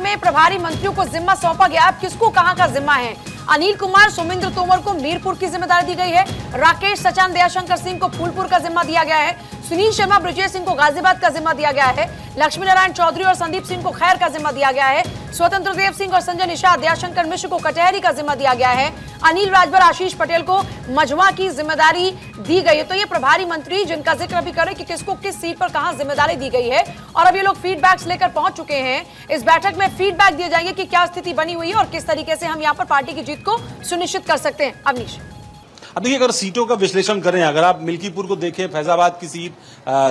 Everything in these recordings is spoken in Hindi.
में प्रभारी मंत्रियों को जिम्मा सौंपा गया। अब किसको, कहाँ का जिम्मा है? अनिल कुमार, सुमिंद्र तोमर को मीरपुर की ज़िम्मेदारी दी गई है। राकेश सचान, दयाशंकर सिंह को फूलपुर का जिम्मा दिया गया है। सुनील शर्मा, ब्रजेश सिंह को गाजियाबाद का जिम्मा दिया गया है। लक्ष्मी नारायण चौधरी और संदीप सिंह को खैर का जिम्मा दिया गया है। स्वतंत्र देव सिंह और संजय निषाद, दयाशंकर मिश्र को कटहरी का जिम्मा दिया गया है। अनिल राजभर, आशीष पटेल को मझवा की ज़िम्मेदारी दी गई है। तो ये प्रभारी मंत्री जिनका ज़िक्र अभी करें कि किसको किस सीट पर कहाँ ज़िम्मेदारी दी गई है और अब ये लोग फीडबैक्स लेकर पहुँच चुके हैं। इस बैठक में फीडबैक दिए जाएँगे कि क्या स्थिति बनी हुई है और किस तरीके से हम यहाँ पर पार्टी की जीत को सुनिश्चित कर सकते हैं। अवनीश। अब देखिए, अगर सीटों का विश्लेषण करें, अगर आप मिल्कीपुर को देखें, फैजाबाद की सीट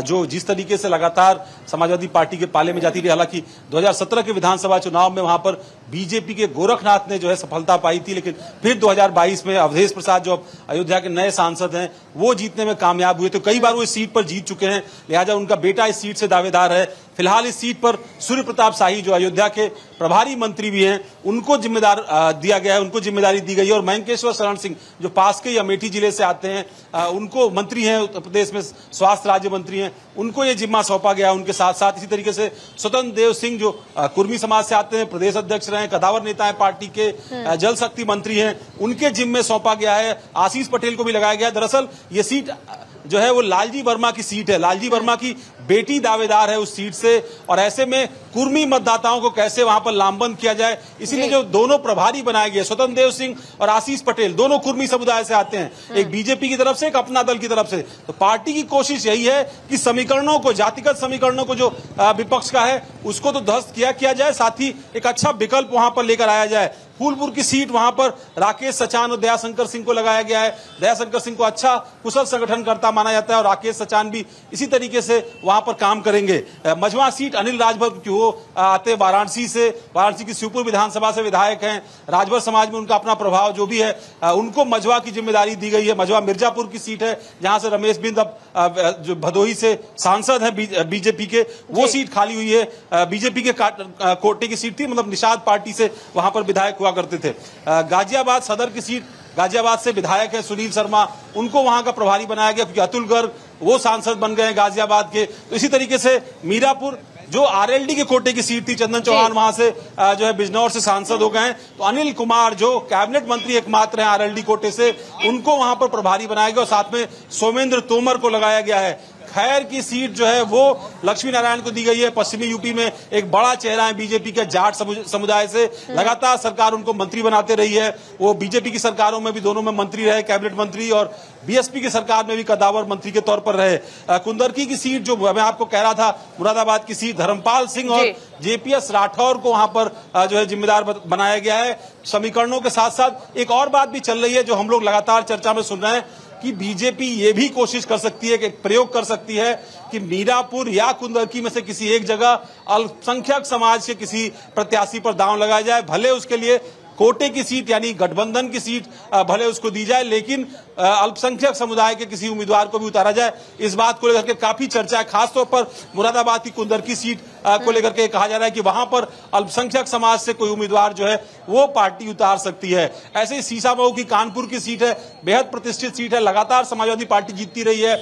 जो जिस तरीके से लगातार समाजवादी पार्टी के पाले में जाती रही, हालाँकि 2017 के विधानसभा चुनाव में वहाँ पर बीजेपी के गोरखनाथ ने जो है सफलता पाई थी, लेकिन फिर 2022 में अवधेश प्रसाद जो अयोध्या के नए सांसद हैं, वो जीतने में कामयाब हुए। तो कई बार वो इस सीट पर जीत चुके हैं। लिहाजा उनका बेटा इस सीट से दावेदार है। फ़िलहाल इस सीट पर सूर्य प्रताप शाही, जो अयोध्या के प्रभारी मंत्री भी हैं, उनको जिम्मेदार दिया गया है, उनको ज़िम्मेदारी दी गई है। और मयंकेश्वर शरण सिंह, जो पास के अमेठी ज़िले से आते हैं उनको मंत्री हैं, उत्तर प्रदेश में स्वास्थ्य राज्य मंत्री हैं, उनको ये जिम्मा सौंपा गया उनके साथ। साथ इसी तरीके से स्वतंत्र देव सिंह, जो कुर्मी समाज से आते हैं, प्रदेश अध्यक्ष रहे कदावर नेता है पार्टी के जल शक्ति मंत्री हैं उनके जिम में सौंपा गया है आशीष पटेल को भी लगाया गया है। दरअसल ये सीट जो है वो लालजी वर्मा की सीट है। लालजी वर्मा की बेटी दावेदार है उस सीट से और ऐसे में कुर्मी मतदाताओं को कैसे वहाँ पर लामबंद किया जाए? इसीलिए जो। दोनों प्रभारी बनाए गए स्वतंत्र देव सिंह और आशीष पटेल दोनों कुर्मी समुदाय से आते हैं। एक बीजेपी की तरफ़ से एक अपना दल की तरफ़ से। तो पार्टी की कोशिश यही है कि समीकरणों को जातिगत समीकरणों को जो विपक्ष का है उसको तो ध्वस्त किया किया जाए साथ ही एक अच्छा विकल्प वहाँ पर लेकर आया जाए। फूलपुर की सीट वहाँ पर राकेश सचान और दयाशंकर सिंह को लगाया गया है। दयाशंकर सिंह को अच्छा कुशल संगठनकर्ता माना जाता है और राकेश सचान भी इसी तरीके से वहाँ पर काम करेंगे। मझवा सीट अनिल राजभर की वो आते वाराणसी से। वाराणसी की शिवपुर विधानसभा से विधायक हैं। राजभर समाज में उनका अपना प्रभाव जो भी है उनको मझवा की ज़िम्मेदारी दी गई है। मझवा मिर्जापुर की सीट है जहाँ से रमेश बिंद अब जो भदोही से सांसद है बीजेपी के वो सीट खाली हुई है। बीजेपी के कोटे की सीट थी मतलब निषाद पार्टी से वहाँ पर विधायक हुआ करते थे। गाजियाबाद सदर की सीट गाजियाबाद से विधायक है सुनील शर्मा उनको वहाँ का प्रभारी बनाया गया क्योंकि अतुल गर्ग वो सांसद बन गए गाजियाबाद के। तो इसी तरीके से मीरापुर जो आरएलडी के कोटे की सीट थी चंदन चौहान वहाँ से जो है बिजनौर से सांसद हो गए हैं। तो अनिल कुमार जो कैबिनेट मंत्री एकमात्र हैं आरएलडी कोटे से उनको वहाँ पर प्रभारी बनाया गया और साथ में सोमेंद्र तोमर को लगाया गया है। खैर की सीट जो है वो लक्ष्मी नारायण को दी गई है। पश्चिमी यूपी में एक बड़ा चेहरा है बीजेपी के जाट समुदाय से। लगातार सरकार उनको मंत्री बनाते रही है। वो बीजेपी की सरकारों में भी दोनों में मंत्री रहे कैबिनेट मंत्री और बीएसपी की सरकार में भी कदावर मंत्री के तौर पर रहे। कुंदरकी की सीट जो मैं आपको कह रहा था मुरादाबाद की सीट धर्मपाल सिंह और जेपीएस राठौर को वहाँ पर जो है जिम्मेदार बनाया गया है। समीकरणों के साथ साथ एक और बात भी चल रही है जो हम लोग लगातार चर्चा में सुन रहे हैं। कि बीजेपी ये भी कोशिश कर सकती है, कि प्रयोग कर सकती है कि मीरापुर या कुंदरकी में से किसी एक जगह अल्पसंख्यक समाज के किसी प्रत्याशी पर दांव लगाया जाए, भले उसके लिए कोटे की सीट यानी गठबंधन की सीट भले उसको दी जाए लेकिन अल्पसंख्यक समुदाय के किसी उम्मीदवार को भी उतारा जाए। इस बात को लेकर के काफ़ी चर्चा है खासतौर पर मुरादाबाद की कुंदर की सीट को लेकर के कहा जा रहा है कि वहाँ पर अल्पसंख्यक समाज से कोई उम्मीदवार जो है वो पार्टी उतार सकती है। ऐसे ही सीसामऊ की कानपुर की सीट है बेहद प्रतिष्ठित सीट है लगातार समाजवादी पार्टी जीतती रही है।